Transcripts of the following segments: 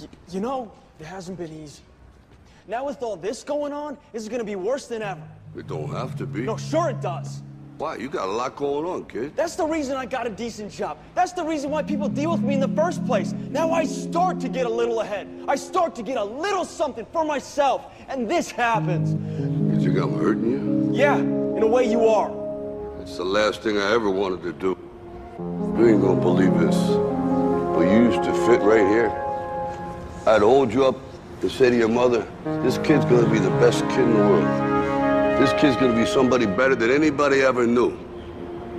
Y- you know, it hasn't been easy. Now with all this going on, this is gonna be worse than ever. It don't have to be. No, sure it does. Why? You got a lot going on, kid. That's the reason I got a decent job. That's the reason why people deal with me in the first place. Now I start to get a little ahead. I start to get a little something for myself. And this happens. You think I'm hurting you? Yeah, in a way you are. It's the last thing I ever wanted to do. You ain't gonna believe this. But you used to fit right here. I'd hold you up and say to your mother, this kid's gonna be the best kid in the world. This kid's gonna be somebody better than anybody ever knew.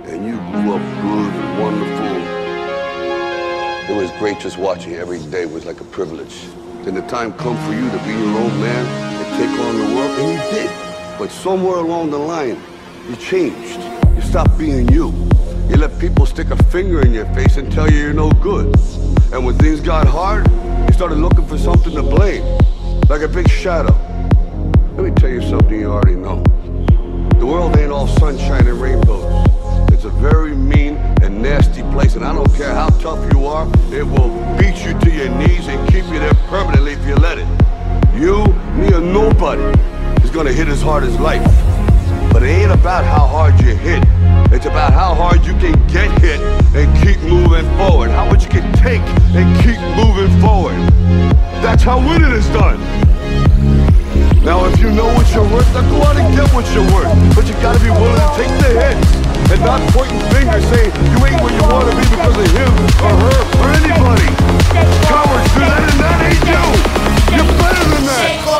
And you grew up good and wonderful. It was great just watching every day. Was like a privilege. Then the time come for you to be your own man and take on the world, and you did. But somewhere along the line, you changed. You stopped being you. You let people stick a finger in your face and tell you you're no good. And when things got hard, started looking for something to blame, like a big shadow. Let me tell you something you already know. The world ain't all sunshine and rainbows. It's a very mean and nasty place, and I don't care how tough you are, it will beat you to your knees and keep you there permanently if you let it. You, me, or nobody is gonna hit as hard as life. But it ain't about how hard you hit. It's about how hard you can get hit and keep moving forward. How take and keep moving forward. That's how winning is done. Now, if you know what you're worth, then go out and get what you're worth. But you gotta be willing to take the hits and not pointing fingers saying you ain't where you wanna be because of him or her or anybody. Cowards do that, and that ain't you. You're better than that.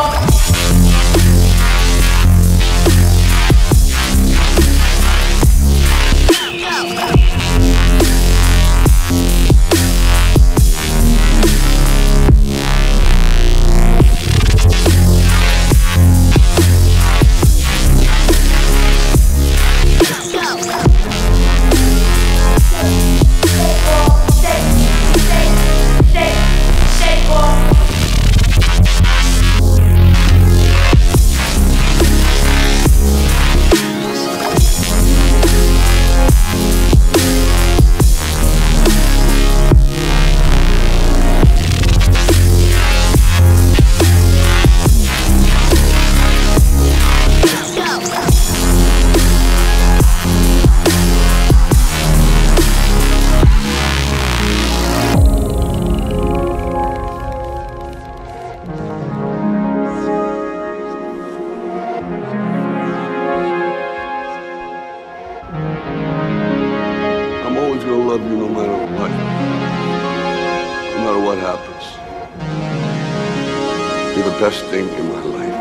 Best thing in my life.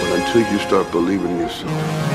But until you start believing in yourself,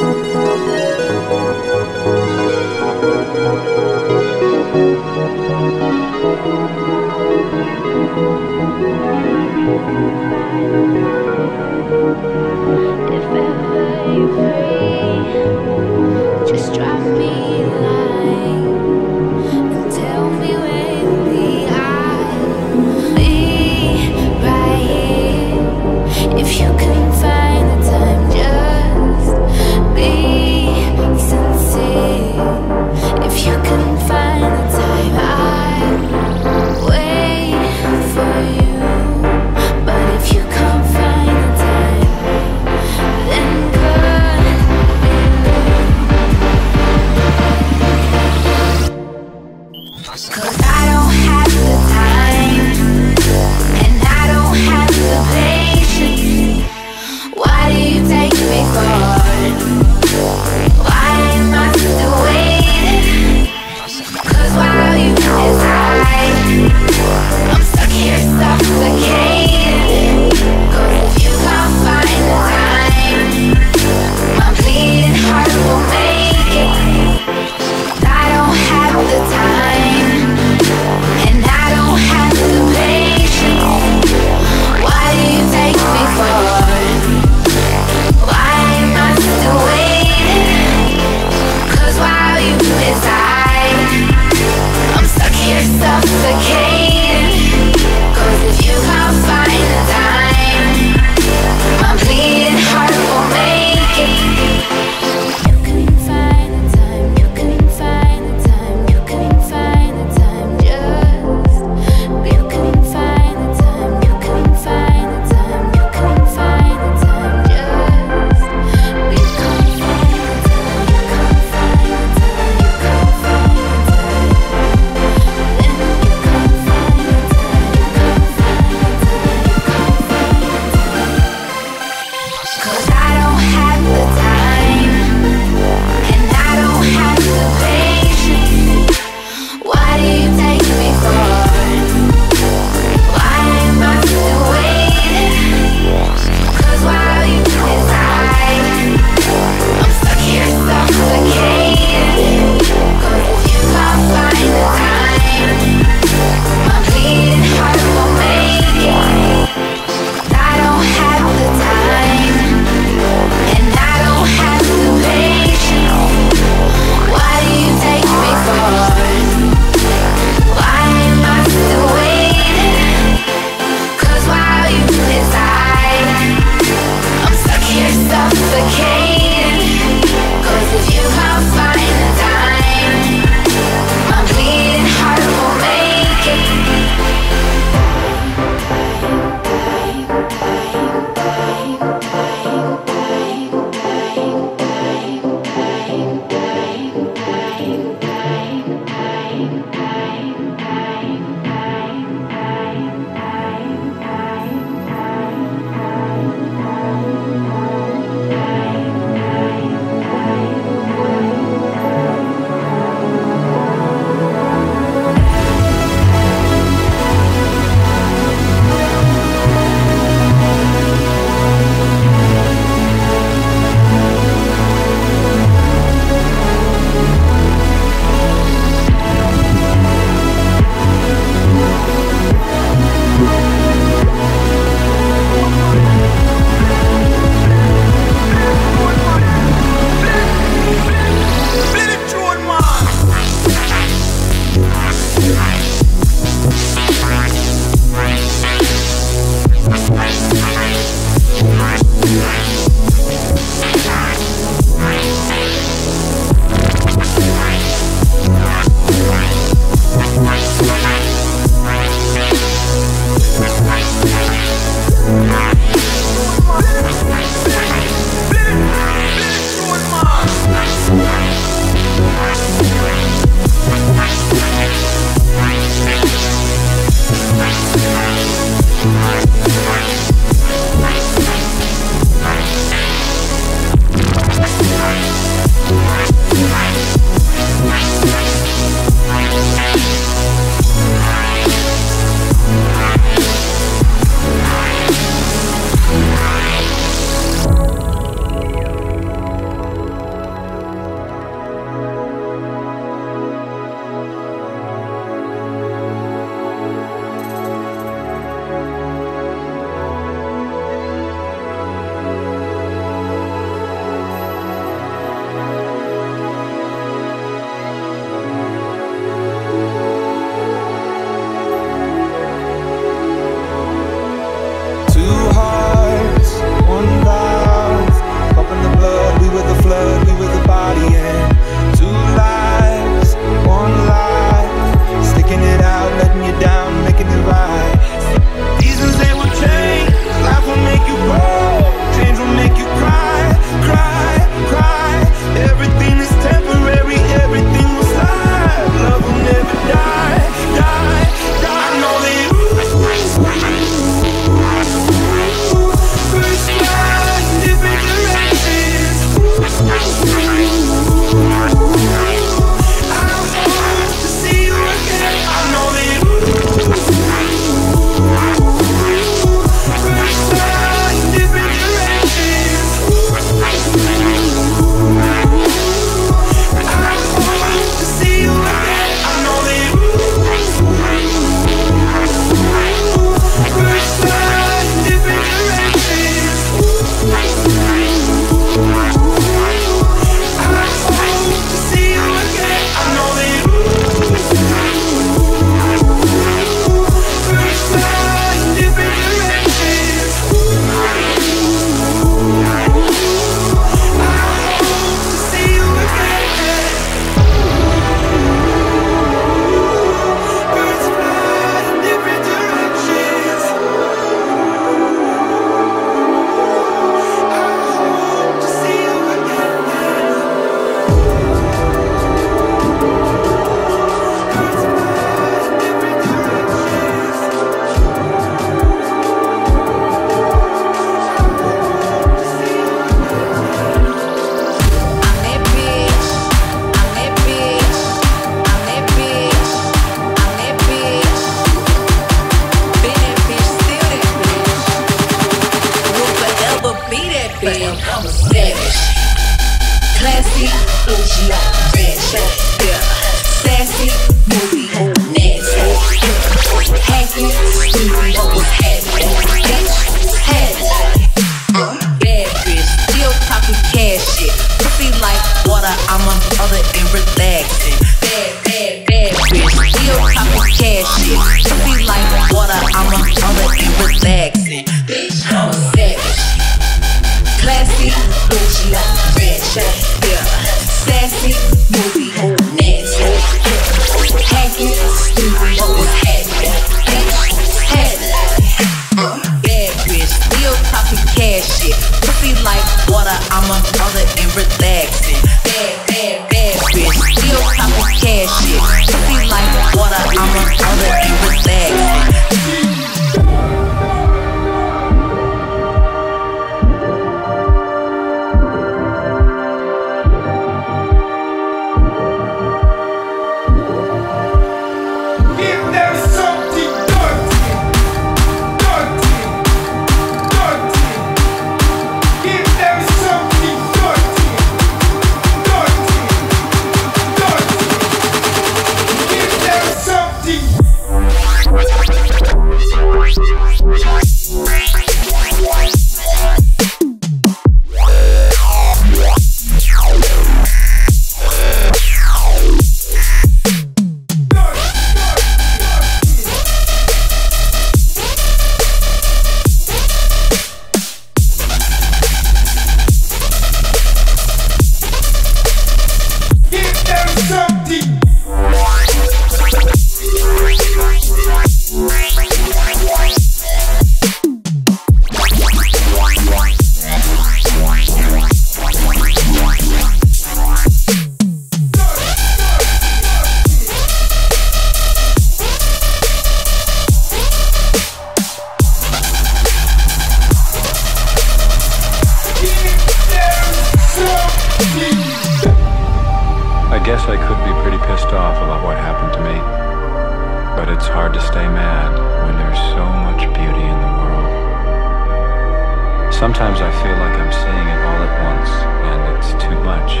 Sometimes I feel like I'm seeing it all at once, and it's too much.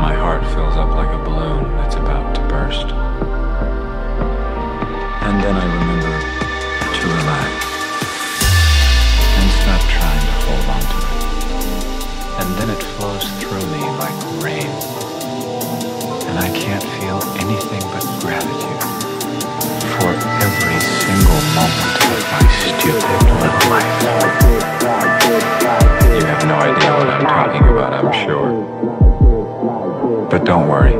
My heart fills up like a balloon that's about to burst. And then I remember to relax and stop trying to hold on to it. And then it flows through me like rain. And I can't feel anything but gratitude for every single moment of my stupid little life. You have no idea what I'm talking about, I'm sure. But don't worry.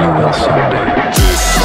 You will someday.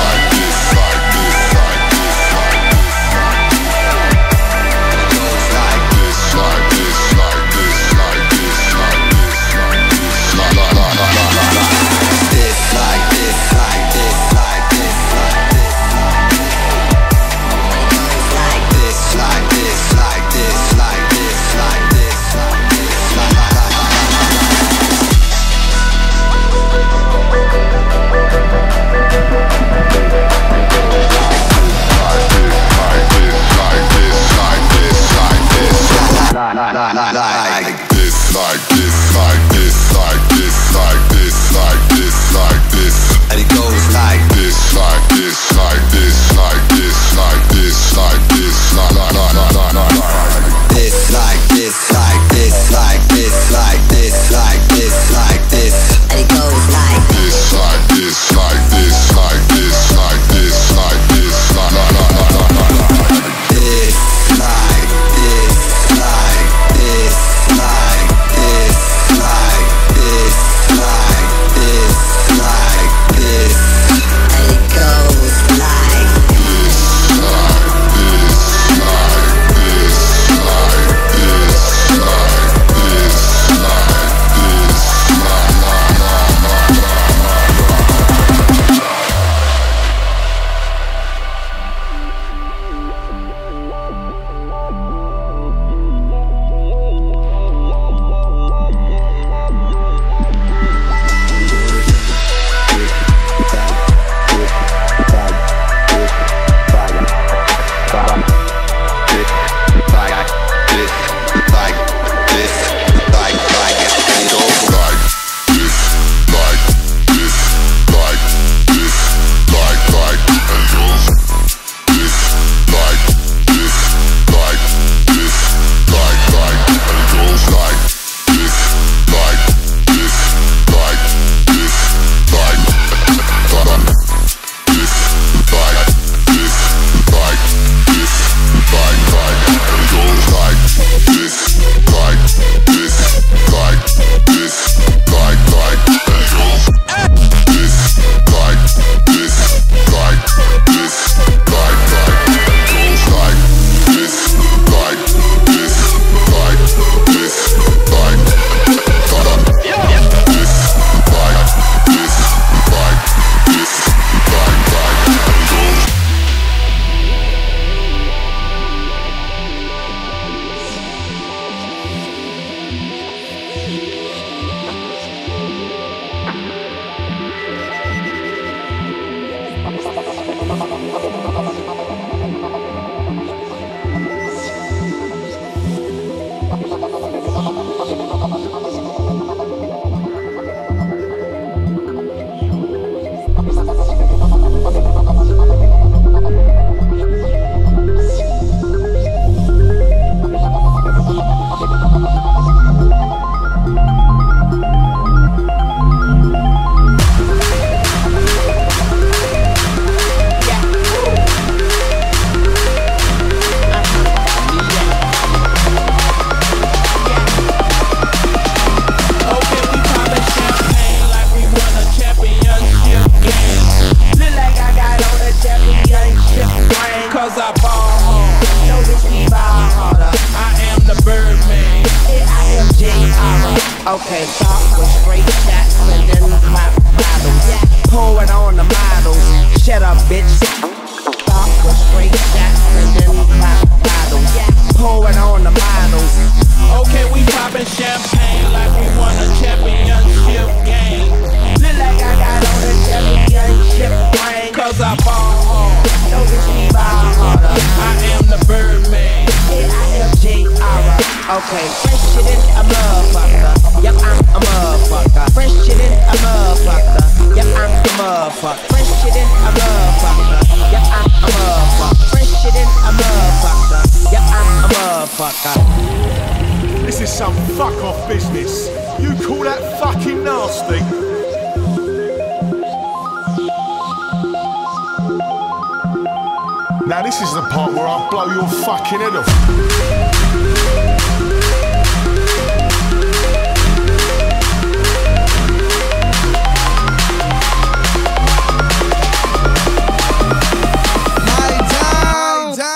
Blow your fucking head off.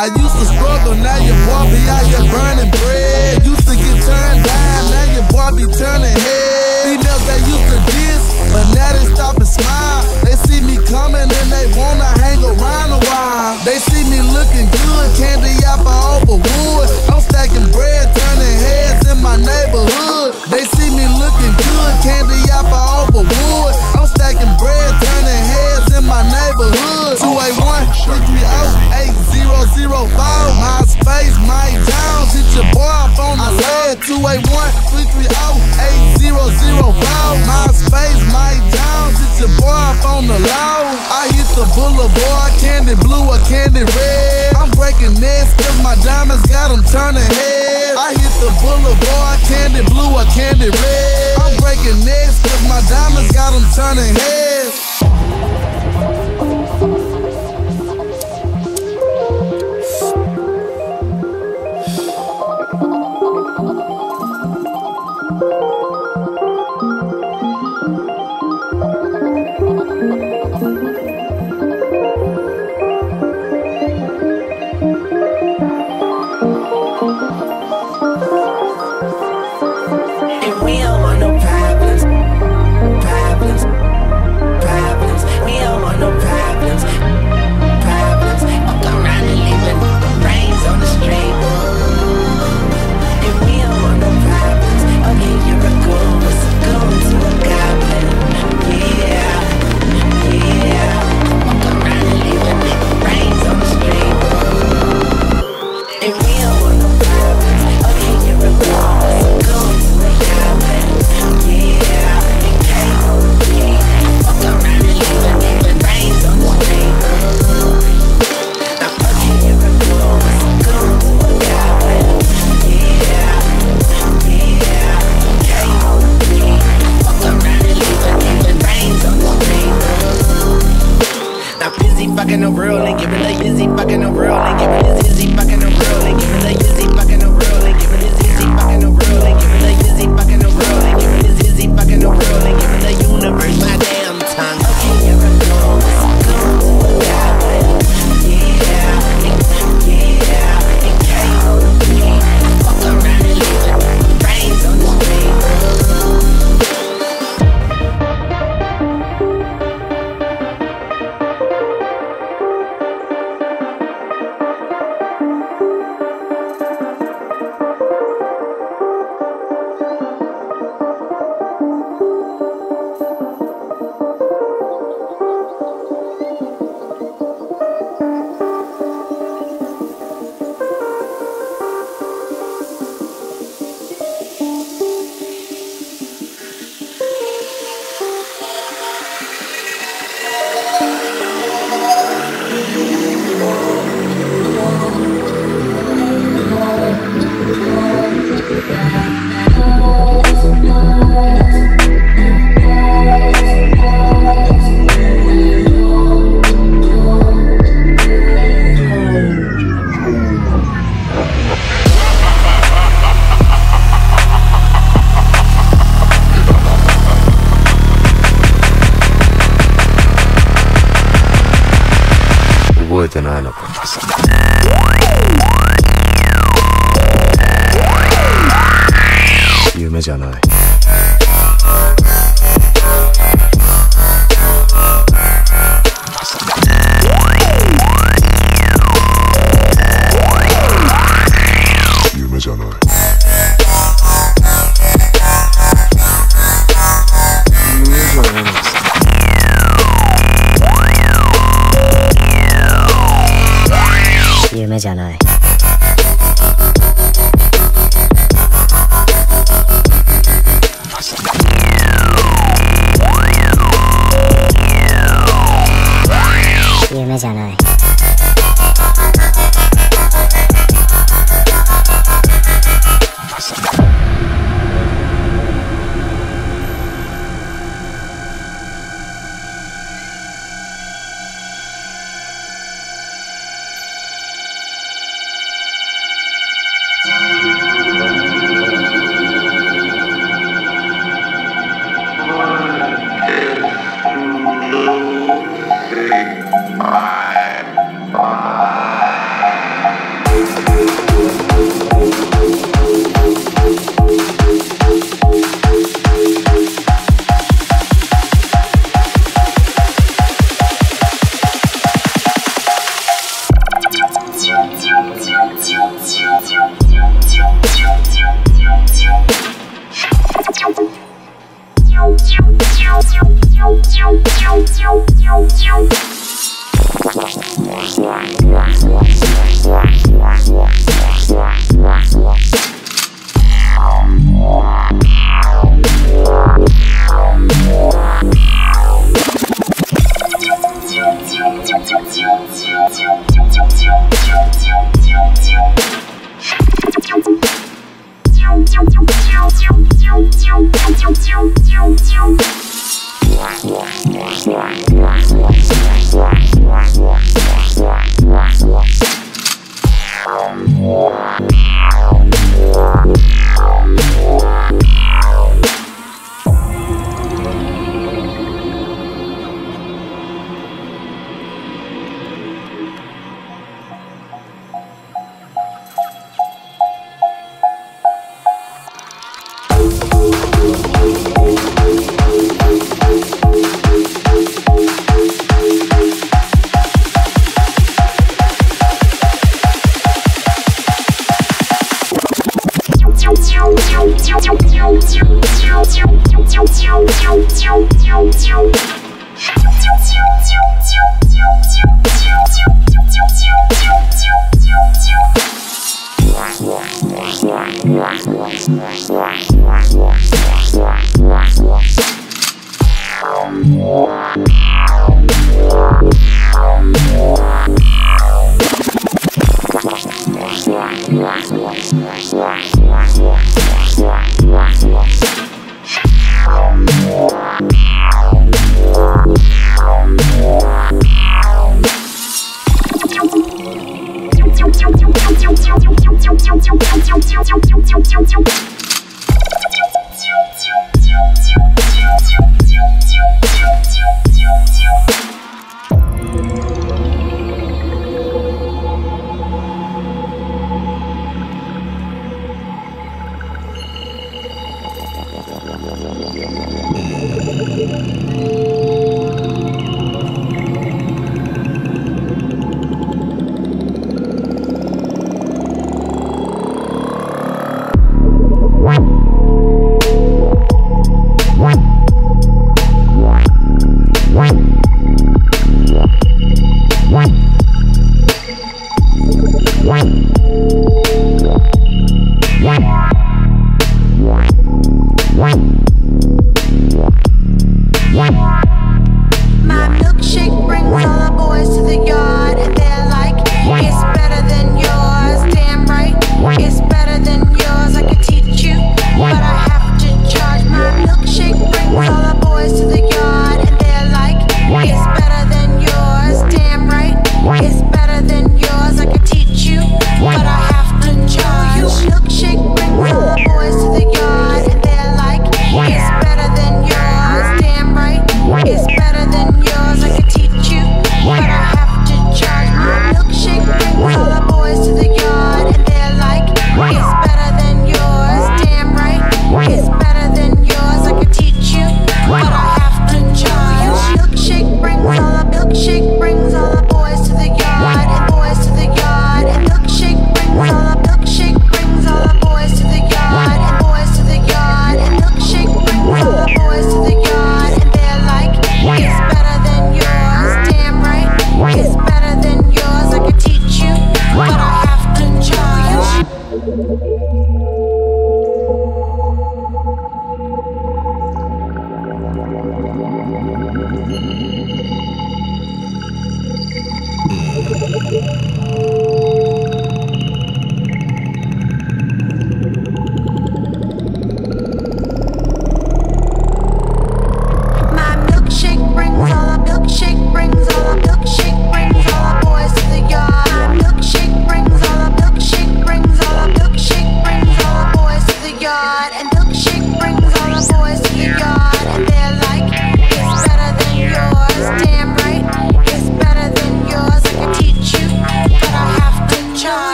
I used to struggle, now your boy be out here burning bread. Used to get turned down, now your boy be turning head. Females that used to diss, but now they stop and smile. They see me coming and they wanna hang around. They see me looking good, candy apple over wood. I'm stacking bread, turning heads in my neighborhood. They see me looking good, candy apple over wood. Stacking bread, turning heads in my neighborhood. 281 330 8005. MySpace, Mike Jones. Hit your boy up on the lead. 281 330 8005. MySpace, Mike Jones. Hit your boy up on the low. I hit the boulevard, candy blue or candy red. I'm breaking necks cause my diamonds got them turning heads. I hit the boulevard, candy blue or candy red. I'm breaking necks cause my diamonds got them turning heads.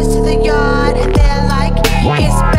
to the yard. And they're like, it's